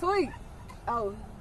Thôi. Sweet.